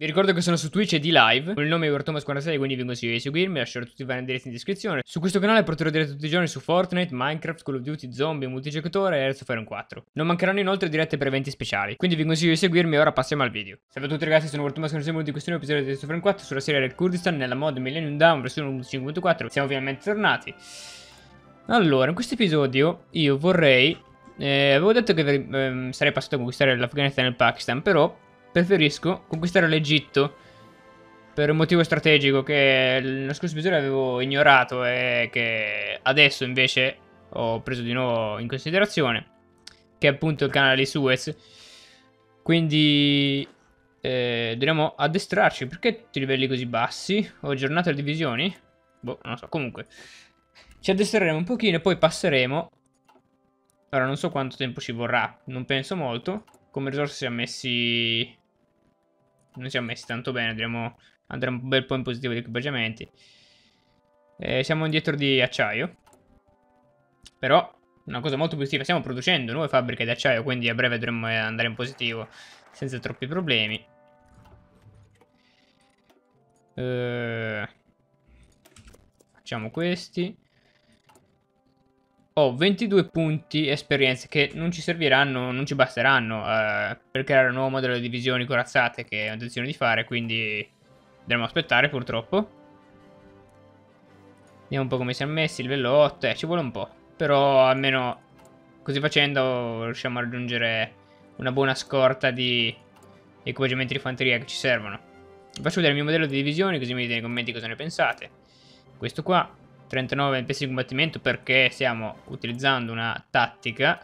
Vi ricordo che sono su Twitch e di live, con il nome Thomas46, quindi vi consiglio di seguirmi, lascerò tutti i vari indirizzi in descrizione. Su questo canale porterò dirette tutti i giorni su Fortnite, Minecraft, Call of Duty, Zombie, multigiocatore e Hearts of Iron 4. Non mancheranno inoltre dirette per eventi speciali, quindi vi consiglio di seguirmi e ora passiamo al video. Salve a tutti ragazzi, sono Thomas46, uno di questi nuovi episodi di Hearts of Iron 4 sulla serie del Kurdistan nella mod Millennium Down versione 1.5.4. Siamo finalmente tornati. Allora, in questo episodio io vorrei... Eh, avevo detto che eh, sarei passato a conquistare l'Afghanistan e il Pakistan, però preferisco conquistare l'Egitto per un motivo strategico che nello scorso episodio avevo ignorato e che adesso invece ho preso di nuovo in considerazione, che è appunto il canale di Suez. Quindi eh, dobbiamo addestrarci. Perché tutti i livelli così bassi? Ho aggiornato le divisioni? Boh, non lo so. Comunque, ci addestreremo un pochino e poi passeremo. Ora non so quanto tempo ci vorrà, non penso molto. Come risorse siamo messi... Non siamo messi tanto bene, andremo, andremo un bel po' in positivo di equipaggiamenti. Eh, siamo indietro di acciaio. Però, una cosa molto positiva, stiamo producendo nuove fabbriche di acciaio, quindi a breve dovremmo andare in positivo senza troppi problemi. Eh, facciamo questi. Ho 22 punti esperienze che non ci serviranno, non ci basteranno eh, per creare un nuovo modello di divisioni corazzate che ho intenzione di fare, quindi dovremo aspettare purtroppo. Vediamo un po' come siamo messi, livello 8, eh, ci vuole un po'. Però almeno così facendo riusciamo a raggiungere una buona scorta di equipaggiamenti di fanteria che ci servono. Vi faccio vedere il mio modello di divisioni così mi dite nei commenti cosa ne pensate. Questo qua 39 pezzi di combattimento perché stiamo utilizzando una tattica,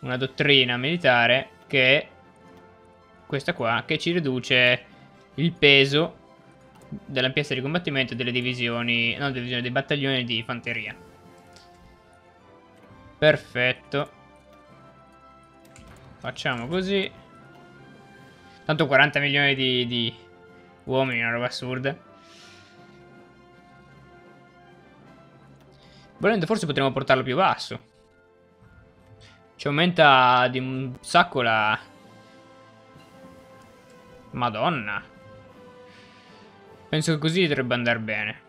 una dottrina militare che è questa qua, che ci riduce il peso dell'ampiezza di combattimento delle divisioni, delle divisioni, dei battaglioni di fanteria. Perfetto. Facciamo così. Tanto 40 milioni di, di uomini, una roba assurda. Volendo forse potremmo portarlo più basso. Ci aumenta di un sacco la... Madonna. Penso che così dovrebbe andare bene.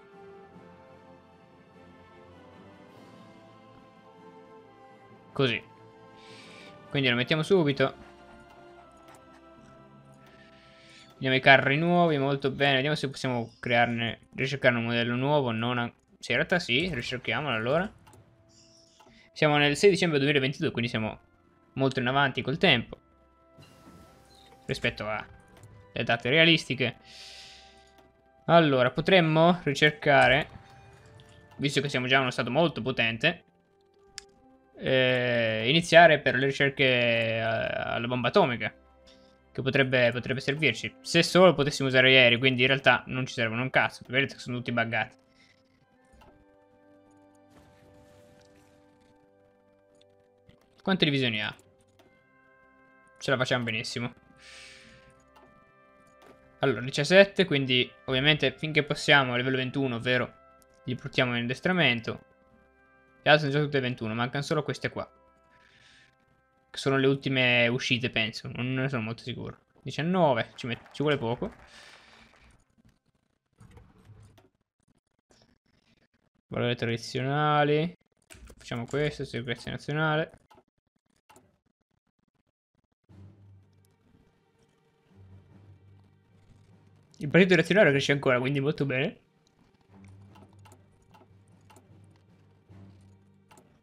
Così. Quindi lo mettiamo subito. Vediamo i carri nuovi, molto bene. Vediamo se possiamo crearne, ricercare un modello nuovo, non sì, in realtà sì, ricerchiamolo allora. Siamo nel 6 dicembre 2022, quindi siamo molto in avanti col tempo. Rispetto alle date realistiche. Allora, potremmo ricercare, visto che siamo già in uno stato molto potente, eh, iniziare per le ricerche eh, alla bomba atomica. Che potrebbe, potrebbe servirci. Se solo potessimo usare gli aerei, quindi in realtà non ci servono un cazzo. Vedete che sono tutti buggati. Quante divisioni ha? Ce la facciamo benissimo. Allora, 17, quindi ovviamente finché possiamo a livello 21, ovvero li portiamo in addestramento. Le altre sono già tutte 21, mancano solo queste qua. Che sono le ultime uscite, penso. Non ne sono molto sicuro. 19, ci, ci vuole poco. Valori tradizionali. Facciamo questo, sicurezza nazionale. Il partito reazionario cresce ancora, quindi molto bene.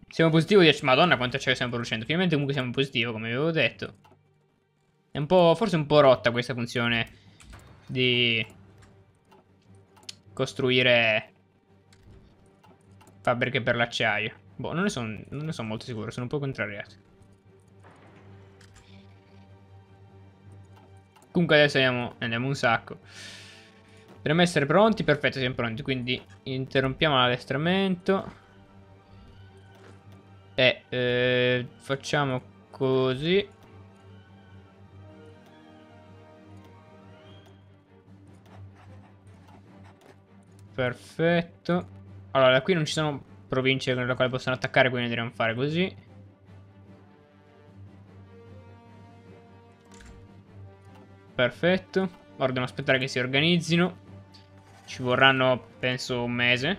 Siamo positivi, madonna quanto acciaio stiamo producendo. Finalmente comunque siamo positivi, come avevo detto. È un po', forse un po' rotta questa funzione di costruire fabbriche per l'acciaio. Boh, non ne sono son molto sicuro, sono un po' contrariato. Comunque adesso andiamo, andiamo un sacco. Dovremmo essere pronti, perfetto, siamo pronti. Quindi interrompiamo l'addestramento. E eh, facciamo così. Perfetto. Allora, da qui non ci sono province con le quali possono attaccare, quindi dobbiamo fare così. Perfetto. Ora dobbiamo aspettare che si organizzino. Ci vorranno, penso, un mese.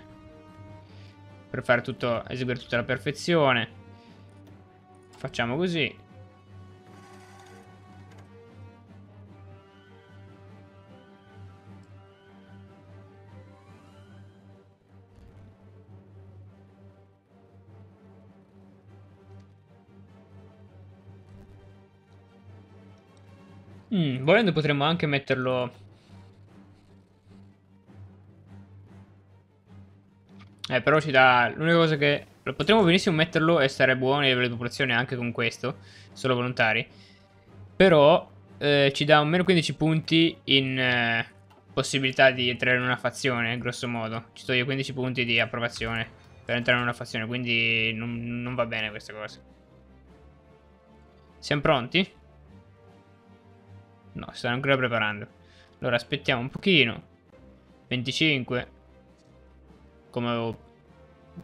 Per fare tutto, eseguire tutta la perfezione. Facciamo così. Mm, volendo potremmo anche metterlo... Eh, però ci dà... L'unica cosa che... Potremmo benissimo metterlo e stare buoni a livello di popolazione anche con questo. Solo volontari. Però eh, ci dà un meno 15 punti in eh, possibilità di entrare in una fazione, grosso modo. Ci toglie 15 punti di approvazione per entrare in una fazione, quindi non, non va bene questa cosa. Siamo pronti? No, stanno ancora preparando. Allora aspettiamo un pochino. 25. Come avevo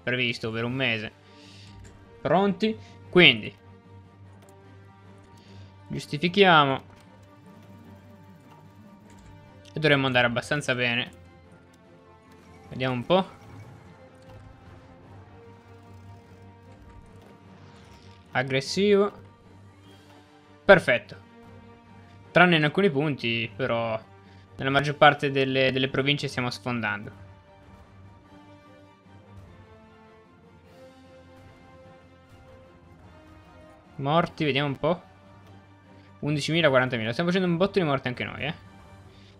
previsto per un mese. Pronti? Quindi. Giustifichiamo. E dovremmo andare abbastanza bene. Vediamo un po'. Aggressivo. Perfetto. Tranne in alcuni punti, però nella maggior parte delle, delle province stiamo sfondando. Morti, vediamo un po'. 11.000, 40.000. Stiamo facendo un botto di morti anche noi, eh.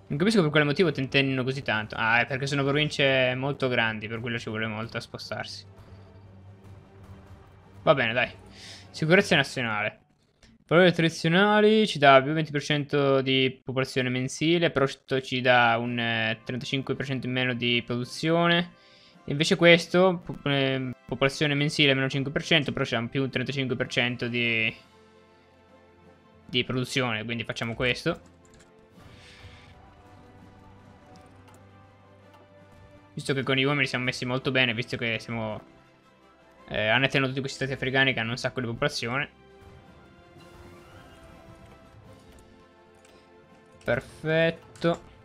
Non capisco per quale motivo tentennino così tanto. Ah, è perché sono province molto grandi, per quello ci vuole molto a spostarsi. Va bene, dai. Sicurezza nazionale. Valori tradizionali ci dà più 20% di popolazione mensile, però ci dà un 35% eh, in meno di produzione. Invece questo, eh, popolazione mensile meno 5%, però c'è un più 35% di, di produzione, quindi facciamo questo. Visto che con gli uomini siamo messi molto bene, visto che siamo eh, annettendo tutti questi stati africani che hanno un sacco di popolazione. Perfetto.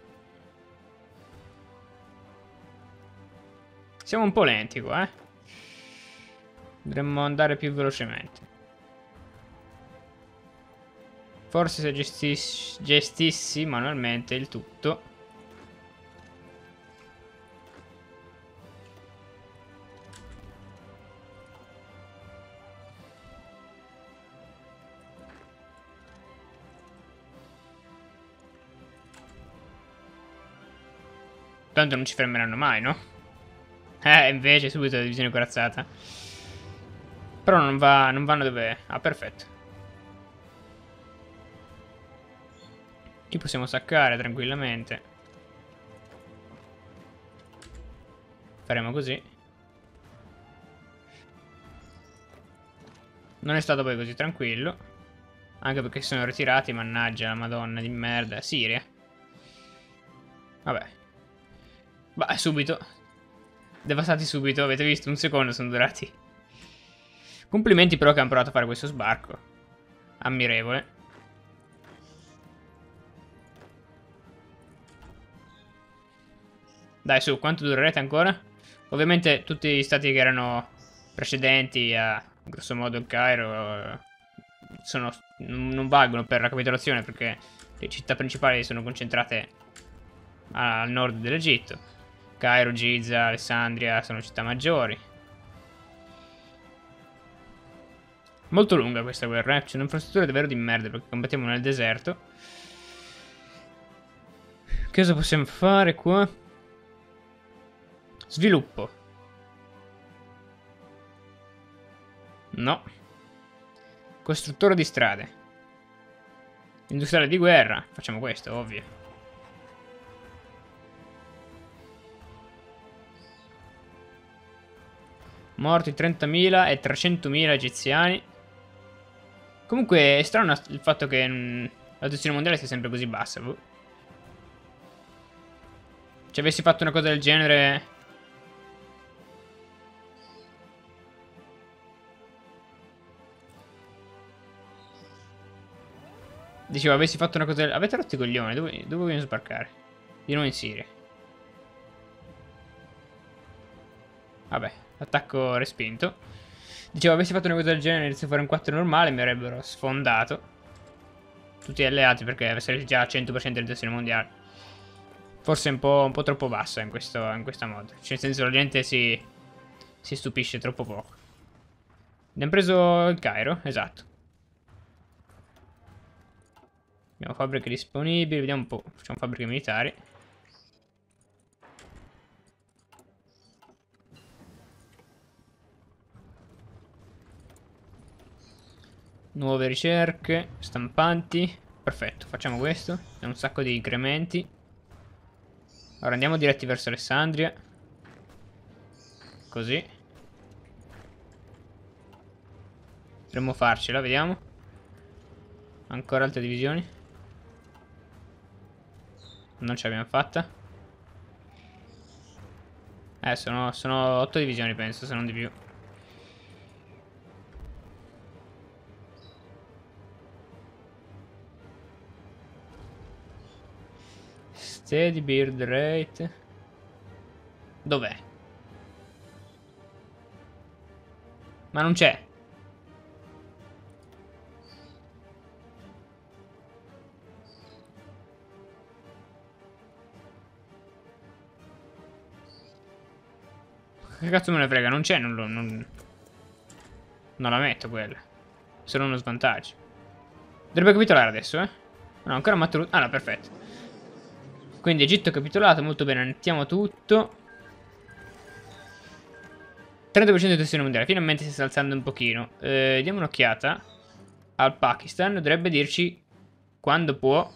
Siamo un po' lenti qua, eh. Dovremmo andare più velocemente. Forse se gestissi, gestissi manualmente il tutto... Tanto non ci fermeranno mai, no? Eh, invece subito la divisione corazzata. Però non, va, non vanno dove... Ah, perfetto. Qui possiamo saccare tranquillamente. Faremo così. Non è stato poi così tranquillo. Anche perché sono ritirati, mannaggia la madonna di merda. Siria. Vabbè. Bah, subito. Devastati subito, avete visto? Un secondo sono durati. Complimenti però che hanno provato a fare questo sbarco. Ammirevole. Dai, su, quanto durerete ancora? Ovviamente tutti gli stati che erano precedenti a, grosso modo, il Cairo sono, non valgono per la capitolazione perché le città principali sono concentrate al nord dell'Egitto. Cairo, Giza, Alessandria sono città maggiori. Molto lunga questa guerra, eh? C'è un'infrastruttura davvero di merda perché combattiamo nel deserto. Cosa possiamo fare qua? Sviluppo. No. Costruttore di strade. Industriale di guerra. Facciamo questo, ovvio. Morti 30.000 e 300.000 egiziani. Comunque è strano il fatto che mh, la tensione mondiale sia sempre così bassa. Boh. Se avessi fatto una cosa del genere... Dicevo, avessi fatto una cosa... Avete rotto i coglioni, dove, dove vogliono sbarcare? Di nuovo in Siria. Vabbè, attacco respinto. Dicevo, avessi fatto una cosa del genere nel fare un 4 normale, mi avrebbero sfondato. Tutti gli alleati, perché avessero già 100% di tensione mondiale. Forse un po', un po', troppo bassa in, questo, in questa mod. Cioè, nel senso, la gente si, si stupisce troppo poco. Abbiamo preso il Cairo, esatto. Abbiamo fabbriche disponibili, vediamo un po'. Facciamo fabbriche militari. Nuove ricerche, stampanti. Perfetto, facciamo questo. Abbiamo un sacco di incrementi. Ora andiamo diretti verso Alessandria. Così. Potremmo farcela, vediamo. Ancora altre divisioni. Non ce l'abbiamo fatta. Eh, sono, sono 8 divisioni penso, se non di più. Steady build rate. Dov'è? Ma non c'è. Che cazzo me ne frega? Non c'è, non, non, non, la metto quella. Solo uno svantaggio. Dovrebbe capitolare adesso, eh? No, ancora maturo... Ah, no, perfetto. Quindi Egitto capitolato, molto bene, annettiamo tutto. 30% di tensione mondiale, finalmente si sta alzando un pochino. Eh, diamo un'occhiata al Pakistan, dovrebbe dirci quando può.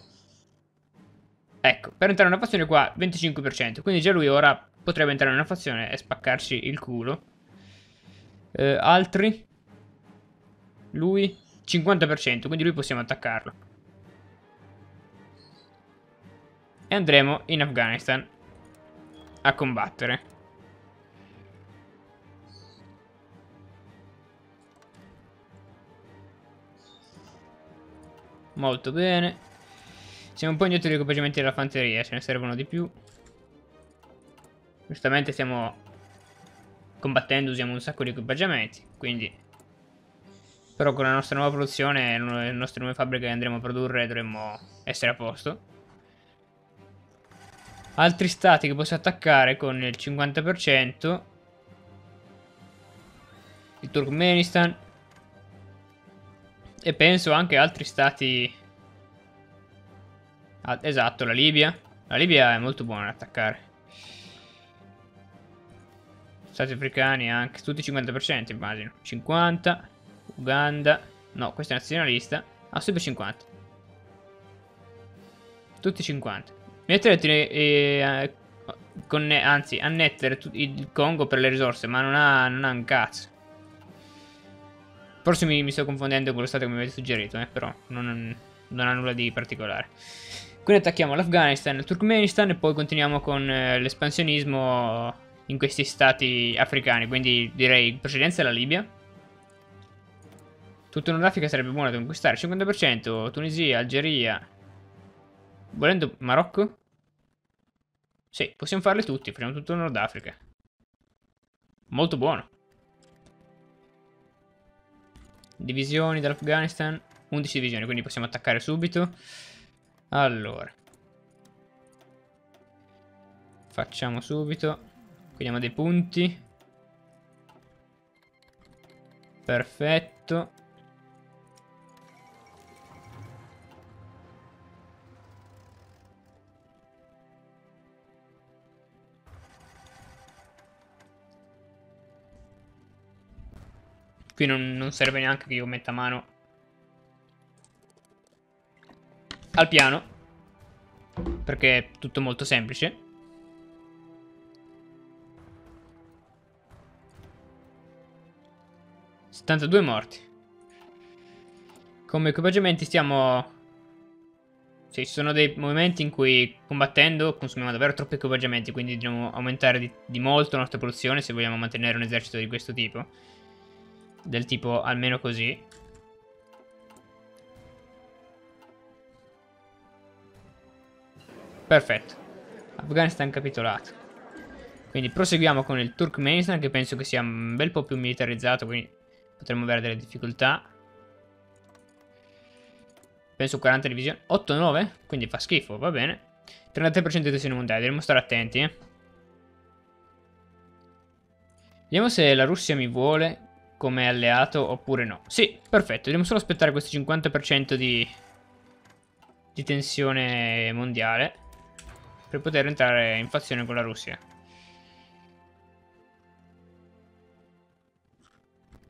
Ecco, per entrare in una fazione qua 25%, quindi già lui ora potrebbe entrare in una fazione e spaccarci il culo. Eh, altri? Lui? 50%, quindi lui possiamo attaccarlo. E andremo in Afghanistan a combattere. Molto bene. Siamo un po' indietro di equipaggiamenti della fanteria, ce ne servono di più. Giustamente stiamo combattendo, usiamo un sacco di equipaggiamenti, quindi... Però con la nostra nuova produzione e le nostre nuove fabbriche che andremo a produrre dovremmo essere a posto. Altri stati che posso attaccare con il 50%. Il Turkmenistan. E penso anche altri stati... Ah, esatto, la Libia. La Libia è molto buona da attaccare. Stati africani anche, tutti 50% immagino. 50, Uganda, no, questo è nazionalista. Ah, super 50. Tutti 50. Mettere, eh, eh, anzi, annettere il Congo per le risorse, ma non ha, non ha un cazzo. Forse mi, mi, sto confondendo con lo stato che mi avete suggerito, eh, però non, non ha nulla di particolare. Quindi attacchiamo l'Afghanistan, il Turkmenistan e poi continuiamo con eh, l'espansionismo in questi stati africani. Quindi direi in precedenza la Libia. Tutto Nord Africa sarebbe buono da conquistare. 50%, Tunisia, Algeria. Volendo Marocco? Sì, possiamo farle tutti, facciamo tutto Nord Africa. Molto buono. Divisioni dall'Afghanistan. 11 divisioni, quindi possiamo attaccare subito. Allora. Facciamo subito. Prendiamo dei punti. Perfetto. Qui non, non serve neanche che io metta mano al piano. Perché è tutto molto semplice. 72 morti. Come equipaggiamenti stiamo... Sì, ci sono dei momenti in cui combattendo consumiamo davvero troppi equipaggiamenti, quindi dobbiamo aumentare di, di molto la nostra produzione se vogliamo mantenere un esercito di questo tipo. Del tipo almeno così. Perfetto. Afghanistan capitolato. Quindi proseguiamo con il Turkmenistan che penso che sia un bel po' più militarizzato, quindi potremmo avere delle difficoltà. Penso 40 divisioni. 8-9? Quindi fa schifo, va bene. 33% di tensione mondiale, dobbiamo stare attenti, eh. Vediamo se la Russia mi vuole come alleato oppure no. Sì, perfetto, dobbiamo solo aspettare questo 50% di, di tensione mondiale per poter entrare in fazione con la Russia.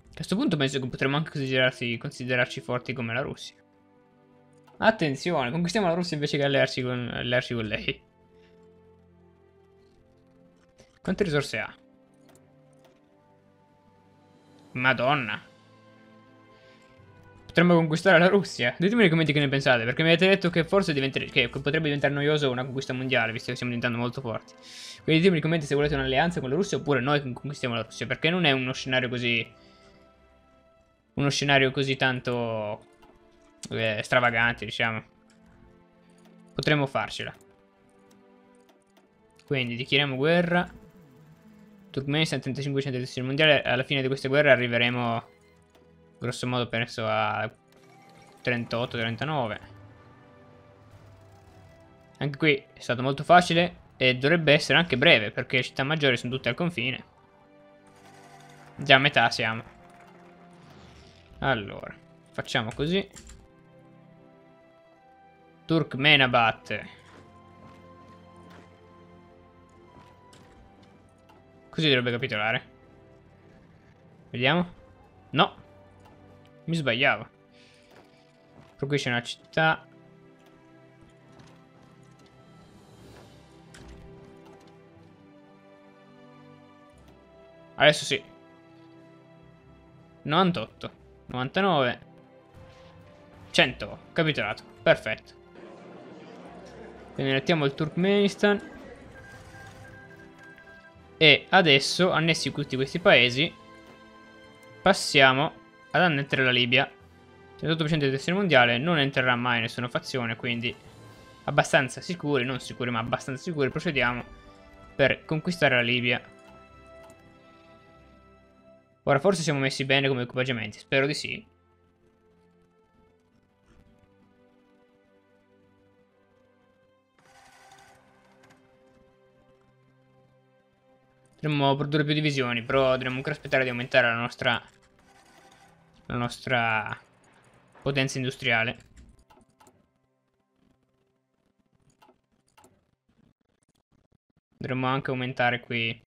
A questo punto penso che potremmo anche considerarci, forti come la Russia. Attenzione, conquistiamo la Russia invece che allearci con, allearci con lei. Quante risorse ha? Madonna. Potremmo conquistare la Russia. Ditemi nei commenti che ne pensate, perché mi avete detto che forse che potrebbe diventare noioso una conquista mondiale, visto che stiamo diventando molto forti. Quindi ditemi nei commenti se volete un'alleanza con la Russia oppure noi conquistiamo la Russia, perché non è uno scenario così... Uno scenario così tanto eh, stravagante, diciamo. Potremmo farcela. Quindi dichiariamo guerra. Turkmenistan 35% del destino mondiale. Alla fine di queste guerre arriveremo grosso modo penso a 38-39. Anche qui è stato molto facile e dovrebbe essere anche breve perché le città maggiori sono tutte al confine. Già a metà siamo. Allora, facciamo così. Turkmenabad. Così dovrebbe capitolare. Vediamo. No. Mi sbagliavo. Però qui c'è una città. Adesso sì. 98. 99. 100. Capitolato. Perfetto. Quindi mettiamo il Turkmenistan. E adesso, annessi tutti questi paesi, passiamo ad annettere la Libia. 38% di tensione mondiale, non entrerà mai nessuna fazione, quindi abbastanza sicuri, non sicuri ma abbastanza sicuri, procediamo per conquistare la Libia. Ora forse siamo messi bene come equipaggiamenti, spero di sì. Dovremmo produrre più divisioni, però dovremmo ancora aspettare di aumentare la nostra, la nostra potenza industriale. Dovremmo anche aumentare qui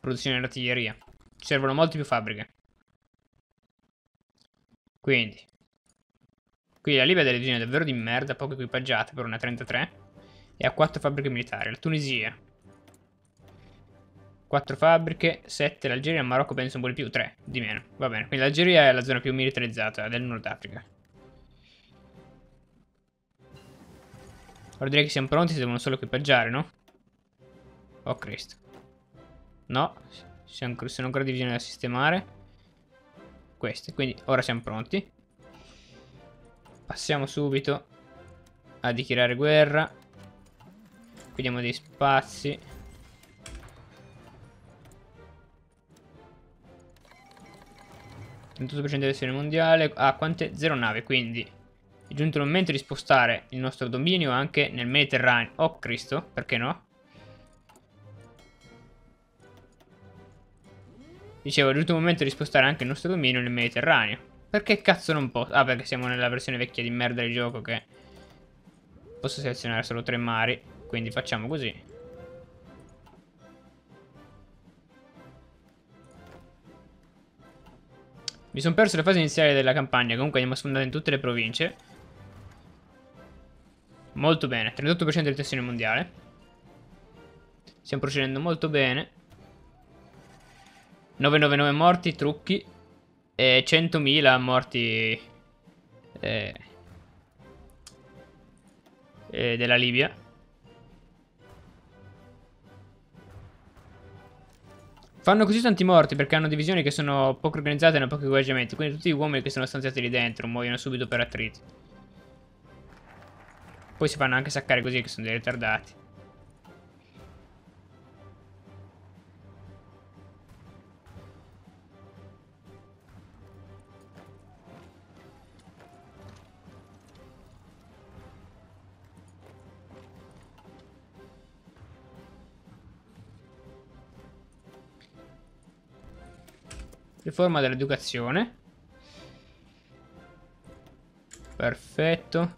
produzione dell'artiglieria. Ci servono molte più fabbriche. Quindi Qui la Libia ha delle zone davvero di merda, poco equipaggiate per una 33. E ha 4 fabbriche militari. La Tunisia. 4 fabbriche, 7 l'Algeria, il Marocco penso un po' di più, 3 di meno. Va bene, quindi l'Algeria è la zona più militarizzata del Nord Africa. Ora direi che siamo pronti, si devono solo equipaggiare, no? Oh Cristo. No, sono ancora divisioni da sistemare. Queste, quindi ora siamo pronti. Passiamo subito a dichiarare guerra. Vediamo dei spazi. di versione mondiale. Ah, quante? Zero nave, quindi è giunto il momento di spostare il nostro dominio anche nel Mediterraneo. Oh Cristo, perché no? Dicevo, è giunto il momento di spostare anche il nostro dominio nel Mediterraneo. Perché cazzo non posso? Ah, perché siamo nella versione vecchia di merda del gioco che... Posso selezionare solo tre mari. Quindi facciamo così. Mi sono perso le fasi iniziali della campagna. Comunque andiamo a sfondare in tutte le province. Molto bene. 38% di tensione mondiale. Stiamo procedendo molto bene. 999 morti, trucchi e 100.000 morti eh, eh, della Libia. Fanno così tanti morti perché hanno divisioni che sono poco organizzate e hanno pochi equipaggiamenti. Quindi tutti gli uomini che sono stanziati lì dentro muoiono subito per attriti. Poi si fanno anche saccare così che sono dei ritardati. Riforma dell'educazione. Perfetto.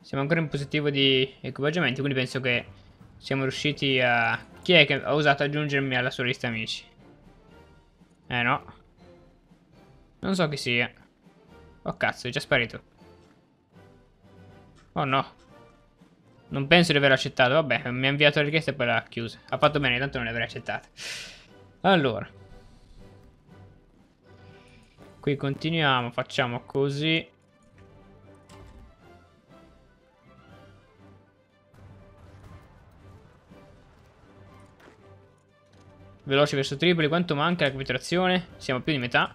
Siamo ancora in positivo di equipaggiamenti, quindi penso che siamo riusciti a... Chi è che ha osato aggiungermi alla sua lista amici? Eh no. Non so chi sia. Oh cazzo, è già sparito. Oh no. Non penso di aver accettato. Vabbè, mi ha inviato la richiesta e poi l'ha chiusa. Ha fatto bene, tanto non l'avrei accettata. Allora. Qui continuiamo, facciamo così. Veloce verso Tripoli, quanto manca la capitolazione? Siamo più di metà.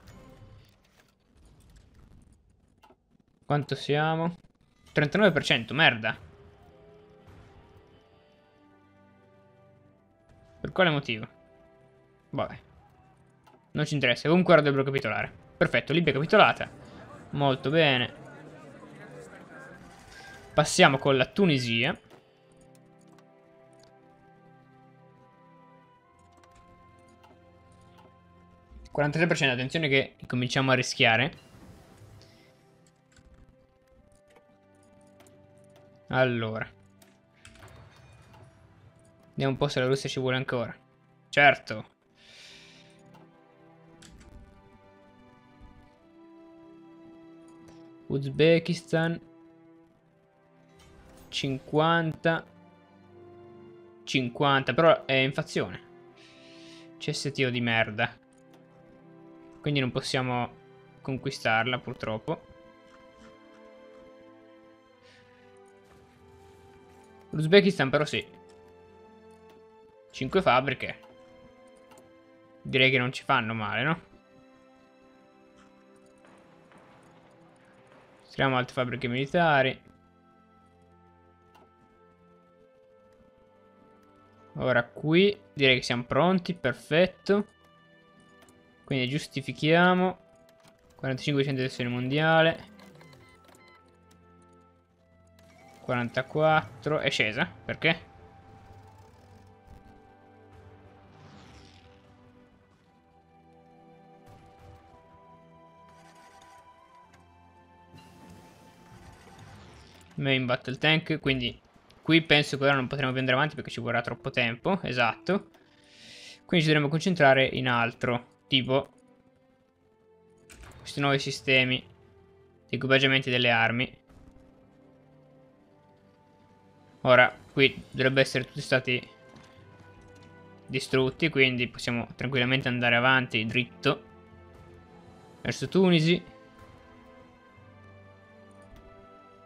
Quanto siamo? 39%, merda. Per quale motivo? Vabbè. Non ci interessa, comunque ora dovrebbero capitolare. Perfetto, Libia capitolata. Molto bene. Passiamo con la Tunisia. ...43%, attenzione che cominciamo a rischiare. Allora. Vediamo un po' se la Russia ci vuole ancora. Certo. Uzbekistan 50 50 però è inflazione. CSTO di merda. Quindi non possiamo conquistarla purtroppo. L'Uzbekistan però sì. 5 fabbriche. Direi che non ci fanno male no? Creiamo altre fabbriche militari. Ora qui direi che siamo pronti, perfetto. Quindi giustifichiamo. 45% di sessione mondiale. 44. È scesa, perché? Main battle tank, quindi qui penso che ora non potremo più andare avanti perché ci vorrà troppo tempo, esatto. Quindi ci dovremo concentrare in altro, tipo questi nuovi sistemi di equipaggiamenti delle armi. Ora, qui dovrebbe essere tutti stati distrutti, quindi possiamo tranquillamente andare avanti dritto verso Tunisi.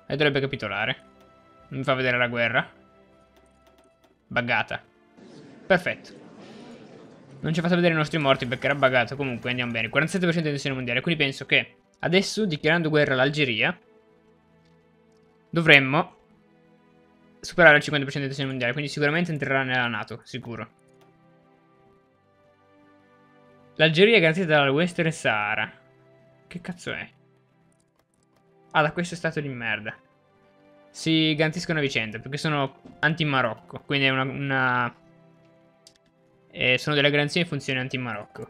E dovrebbe capitolare. Mi fa vedere la guerra. Buggata. Perfetto. Non ci ha fatto vedere i nostri morti perché era buggato. Comunque andiamo bene. 47% di tensione mondiale. Quindi penso che adesso, dichiarando guerra all'Algeria, dovremmo superare il 50% di tensione mondiale. Quindi sicuramente entrerà nella NATO. Sicuro. L'Algeria è garantita dal Western Sahara. Che cazzo è? Ah, da questo stato di merda. Si garantiscono a vicenda, perché sono anti-Marocco. Quindi è una... una... Eh, sono delle garanzie in funzione anti-Marocco.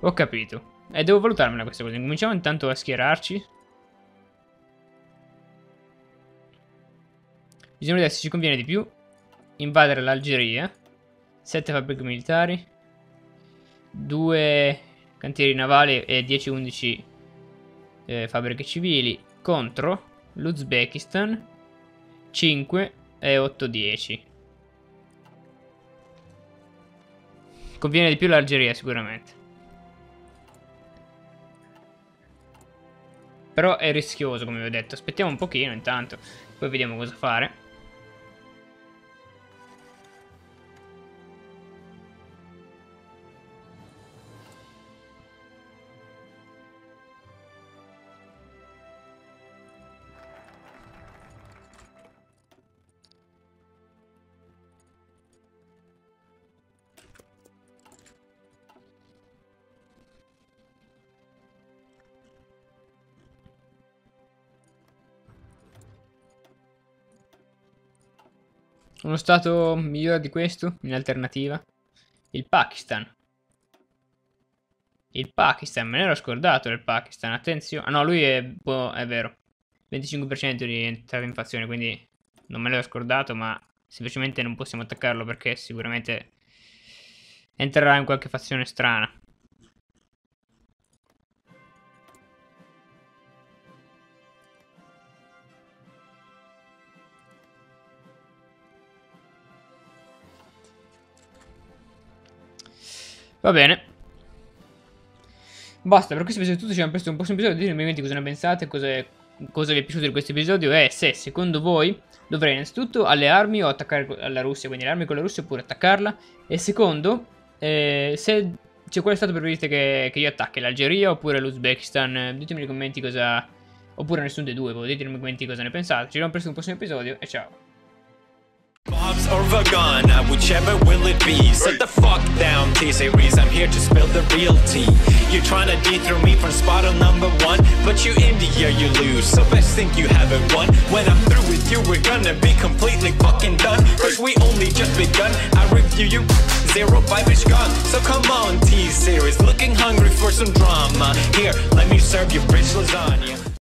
Ho capito. E devo valutarmela questa cosa. Cominciamo intanto a schierarci. Bisogna vedere se ci conviene di più invadere l'Algeria. Sette fabbriche militari. Due cantieri navali e 10-11 eh, fabbriche civili contro l'Uzbekistan 5 e 8-10. Conviene di più l'Algeria sicuramente. Però è rischioso come vi ho detto. Aspettiamo un pochino intanto. Poi vediamo cosa fare. Uno stato migliore di questo, in alternativa? Il Pakistan. Il Pakistan, me ne ero scordato del Pakistan, attenzione. Ah no, lui è, boh, è vero. 25% di entrata in fazione, quindi non me l'ero scordato, ma semplicemente non possiamo attaccarlo perché sicuramente entrerà in qualche fazione strana. Va bene. Basta, per questo episodio è tutto. Ci abbiamo preso un prossimo episodio. Ditemi in cosa ne pensate, cosa, cosa vi è piaciuto di questo episodio e se secondo voi dovrei innanzitutto allearmi o attaccare alla Russia, quindi allearmi con la Russia oppure attaccarla. E secondo, eh, se c'è quale stato preferite che, che io attacchi, l'Algeria oppure l'Uzbekistan, ditemi nei commenti cosa... Oppure nessuno dei due, ditemi nei commenti cosa ne pensate. Ci vediamo presto un prossimo episodio e ciao. Bobs or Vagana, uh, whichever will it be. Sit the fuck down, T-Series, I'm here to spill the real tea. You're trying to dethrone me from spot on number one But you India, you lose, so best think you haven't won. When I'm through with you, we're gonna be completely fucking done. Cause we only just begun, I review you Zero five is gone, so come on T-Series Looking hungry for some drama. Here, let me serve you rich lasagna